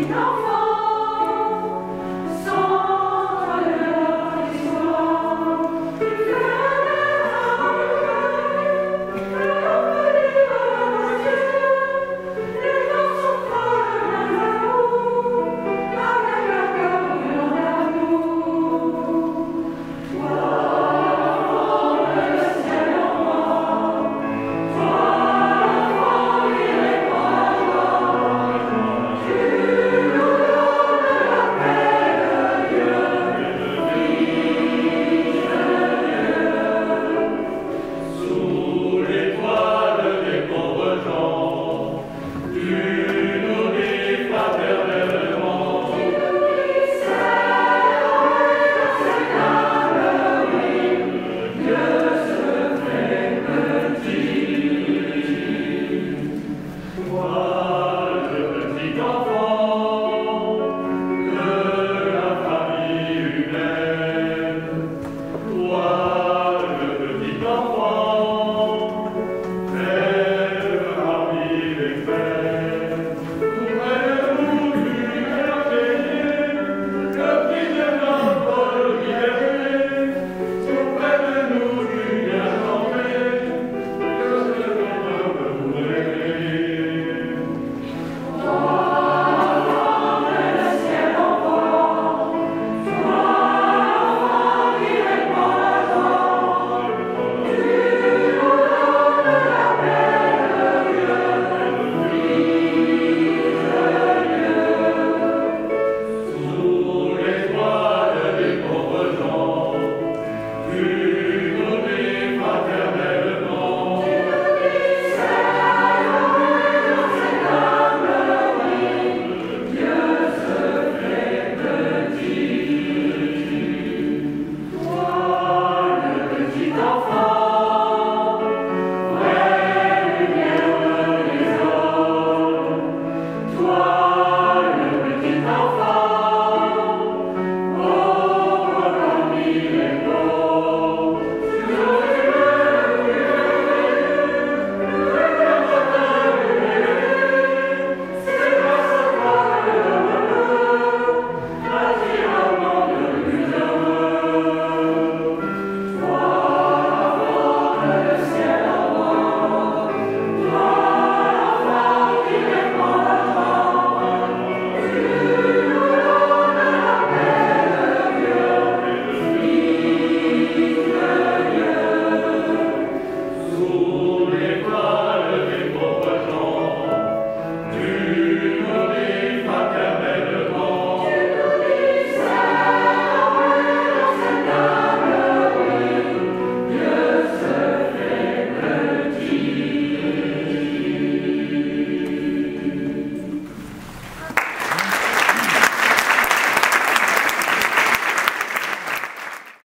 you know.